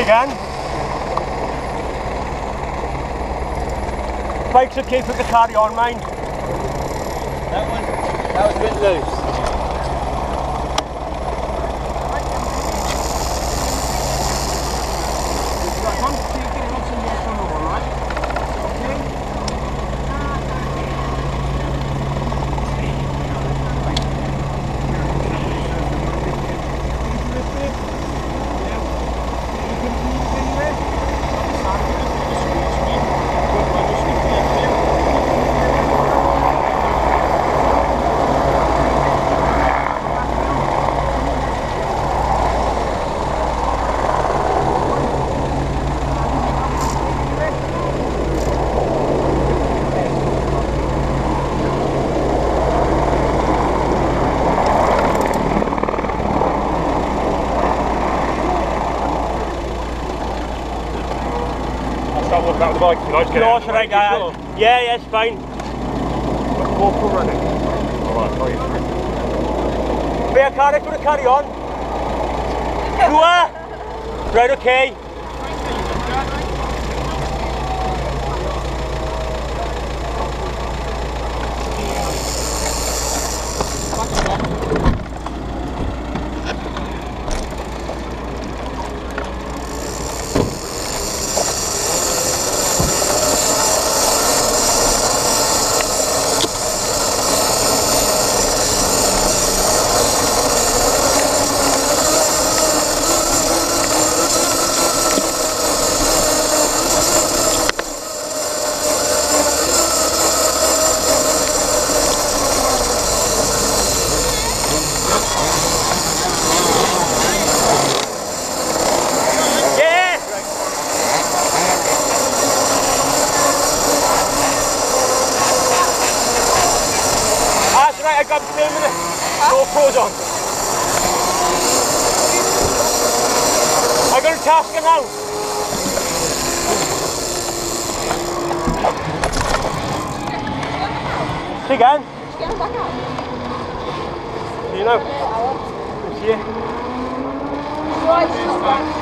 Again. Bike's okay for the carry on, mind. That one, that was a bit loose. I'll start walking out the bike. Can I just get No, out? it's all right, yeah. Yeah, yeah, it's fine. GoPro running. Alright, right. Bear carry, put a carry on. Sure. Right, okay. Grab the same minute. GoPro's on. I got a task now. See again? Get him out. You know. Right,